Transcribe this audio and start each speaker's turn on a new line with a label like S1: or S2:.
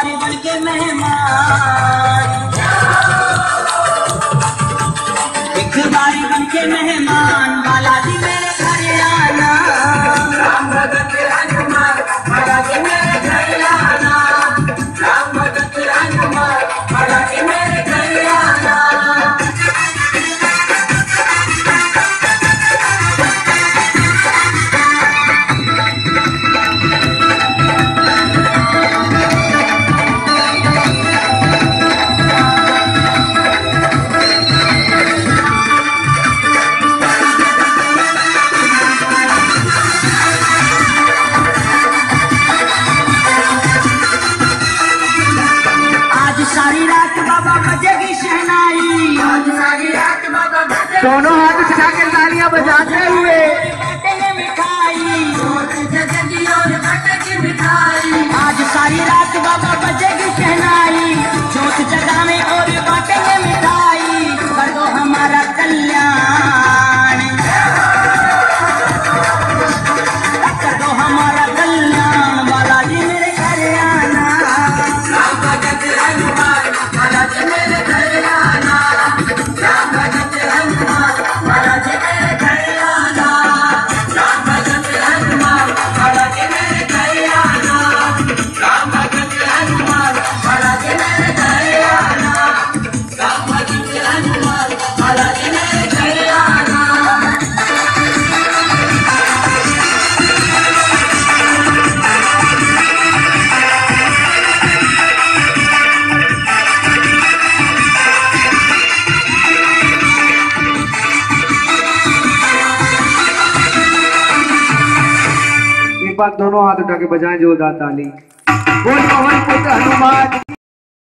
S1: हमारे दिल के मेहमान। एक बारी बन के मेहमान।
S2: Don't know
S3: दोनों हाथ उठा के बजाएँ जोरदार ताली। बोल पवन पुत्र हनुमान।